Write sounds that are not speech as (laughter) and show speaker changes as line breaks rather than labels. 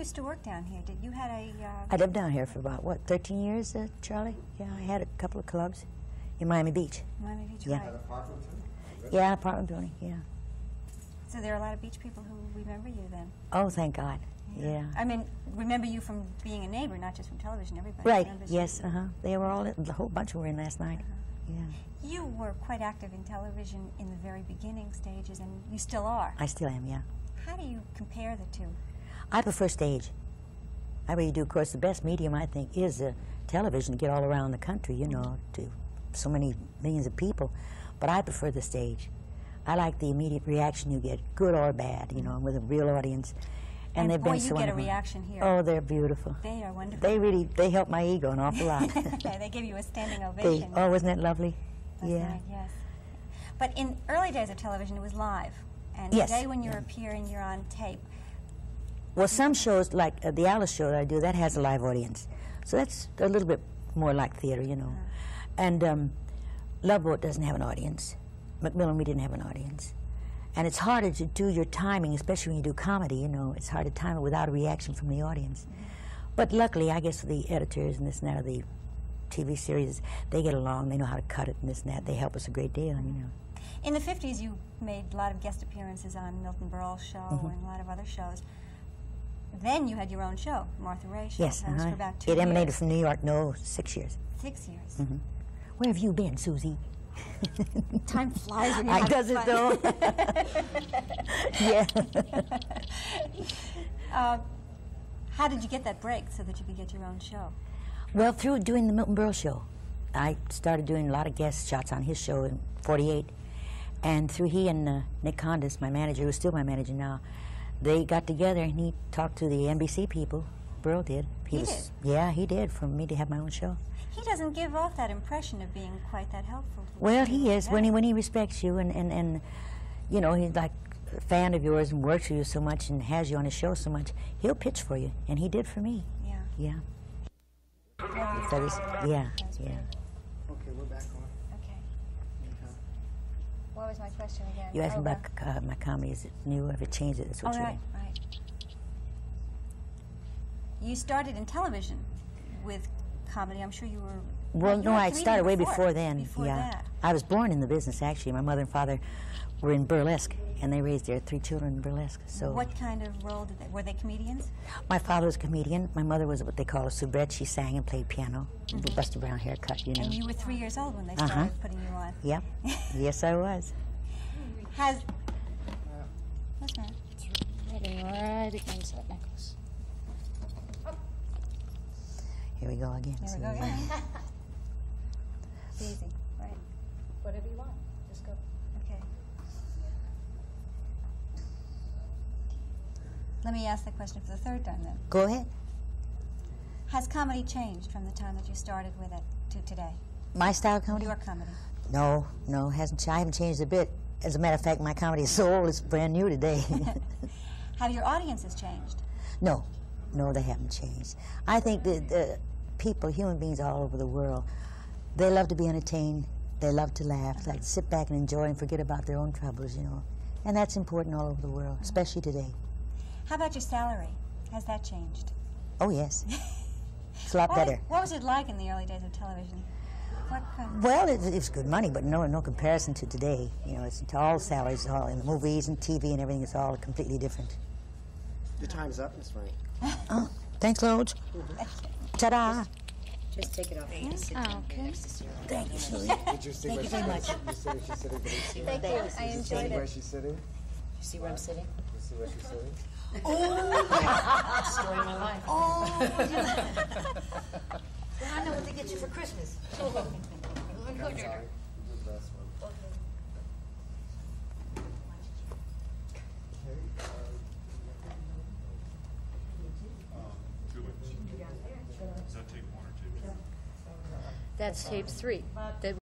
used to work down here. Did you had a? Uh,
I lived down here for about, what, 13 years, uh, Charlie? Yeah, I had a couple of clubs in Miami Beach.
Miami Beach,
Yeah.
right.
apartment too?
Yeah, apartment building, yeah.
So there are a lot of beach people who remember you then.
Oh, thank God. Yeah.
I mean, remember you from being a neighbor, not just from television. Everybody
Right,
remembers
yes,
you.
uh-huh. They were all, the whole bunch were in last night. Yeah.
You were quite active in television in the very beginning stages, and you still are.
I still am, yeah.
How do you compare the two?
I prefer stage. I really do. Of course, the best medium, I think, is uh, television to get all around the country, you know, to so many millions of people. But I prefer the stage. I like the immediate reaction you get, good or bad, you know, with a real audience. And,
And
they've
boy,
been
you
so
get a reaction here.
Oh, they're beautiful.
They are wonderful.
They really, they help my ego an awful lot. (laughs)
they give you a standing (laughs)
they,
ovation.
oh, wasn't that lovely?
last
yeah.
night, yes. But in early days of television, it was live. And
Yes,
today, when you're
yeah.
appearing, you're on tape.
Well, some shows, like uh, the Alice show that I do, that has a live audience. So that's a little bit more like theater, you know. And um, Love Boat doesn't have an audience. McMillan, we didn't have an audience. And it's harder to do your timing, especially when you do comedy, you know. It's hard to time it without a reaction from the audience. But luckily, I guess the editors and this and that of the TV series, they get along, they know how to cut it and this and that. They help us a great deal, you know.
In the 50s, you made a lot of guest appearances on Milton Berle's show
Mm-hmm.
and a lot of other shows. Then you had your own show, Martha Raye Show.
Yes,
That was for about two
it emanated
years.
from New York, no, six years.
Six years.
Mm-hmm. Where have you been, Susie? (laughs)
Time flies when you're
I does it
fun.
though. (laughs) yeah. (laughs)
Uh, how did you get that break so that you could get your own show?
Well, through doing the Milton Berle show, I started doing a lot of guest shots on his show in '48, and through he and uh, Nick Condos, my manager, who's still my manager now, they got together and he talked to the NBC people. Berle did.
He
was, Yeah, he did for me to have my own show.
He doesn't give off that impression of being quite that helpful. to
Well, he is when he when he respects you and and and you know he's like a fan of yours and works for you so much and has you on his show so much. He'll pitch for you, and he did for me.
Yeah.
Yeah.
That
So
was-
this, yeah,
That's
yeah.
great.
Okay, we're back on.
Okay. What was my question again?
You asked me
Oh,
about uh, my comedy. Is it new? or Have it changed it? That's what
Oh,
you
right, right. You started in television with comedy. I'm sure you were.
Well,
you
no, I started way before then.
Before
yeah,
that.
I was born in the business actually. My mother and father were in burlesque, and they raised their three children in burlesque. So
What kind of role did they? Were they comedians?
my father was a comedian. My mother was what they call a soubrette. She sang and played piano. Buster Brown haircut, you know.
Mm-hmm. And you were three years old when they
Uh-huh.
started putting you on.
Yep. (laughs) yes, I was.
Has. What's that?
Rubbing right against that necklace.
Here we go again.
There we go again. it's (laughs) easy, right?
Whatever you want. Just go.
Okay. Let me ask the question for the third time then.
Go ahead.
Has comedy changed from the time that you started with it to today?
My style of comedy?
Your comedy.
No, no, hasn't. I haven't changed a bit. As a matter of fact, my comedy is so (laughs) old it's brand new today. (laughs)
Have your audiences changed?
no, no, they haven't changed. I think that the people, human beings all over the world, they love to be entertained. They love to laugh. Like sit back and enjoy and forget about their own troubles, you know. And that's important all over the world, uh-huh. especially today.
How about your salary? Has that changed?
Oh yes, (laughs) it's a lot
What,
better.
what was it like in the early days of television? What kind
Well, it, it's good money, but no, no comparison to today. You know, it's all salaries, all in the movies and TV and everything. It's all completely different.
Your time's up, Miss Frank. (laughs)
Oh, thanks, Loge. Ta-da.
Just take it off.
Oh, okay.
Thank you, Susie.
Did you see where
you very much.
You see where she's sitting? You see
Thank you. I
you see where she's sitting?
You see where I'm sitting?
You see where she's sitting? Oh.
Story of my life. Oh. Oh.
I know what to get you for Christmas.
I'm sorry. The best one.
Does that take one or two?
That's tape three. That